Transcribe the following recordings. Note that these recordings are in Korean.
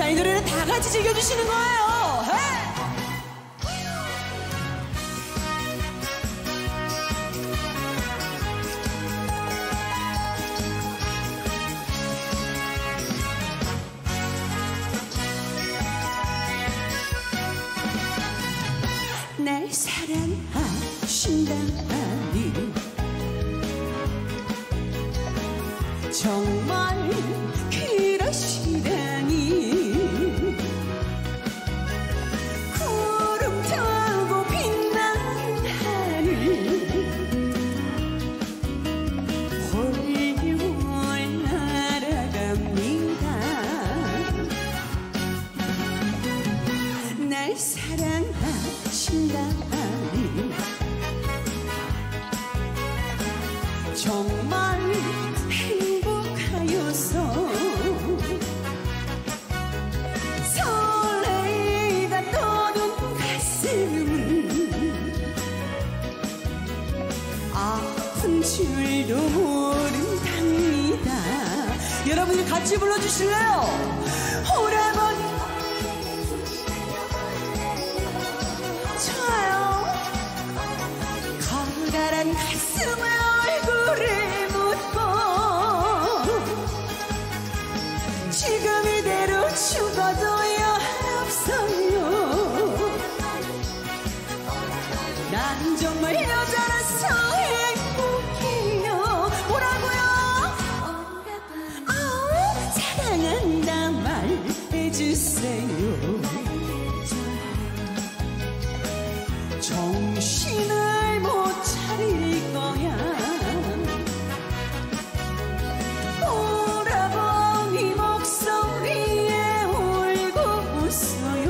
자, 이 노래는 다 같이 즐겨주시는 거예요. 헤이! 날 사랑하신다니 정말 사랑하신다니 정말 행복하여서 설레이다 떠는 가슴은 아픈 줄도 모른답니다. 여러분들 같이 불러주실래요? 오라버 좋아요. 커다란 가슴에 얼굴을 묻고 지금 이대로 죽어도야 없어요 난 정말 여자라서 정신을 못 차릴 거야. 오라버니 목소리에 울고 웃어요.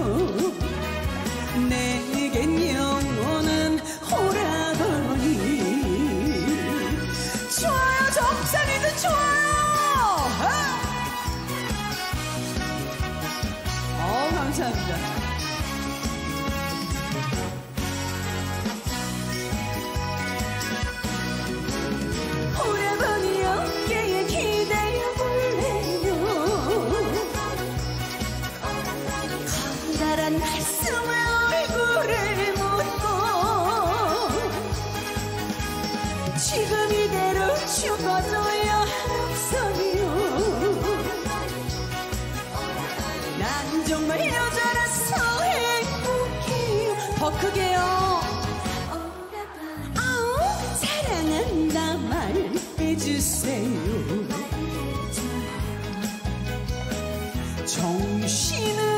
내겐 영원한 오라버니. 좋아요 정사 파란 숨을 얼굴을 묻고 지금 이대로 죽어줘야 서요. 난 정말 여자라서 행복해요. 더 크게요. 아우 사랑한다 말 해주세요. 정신을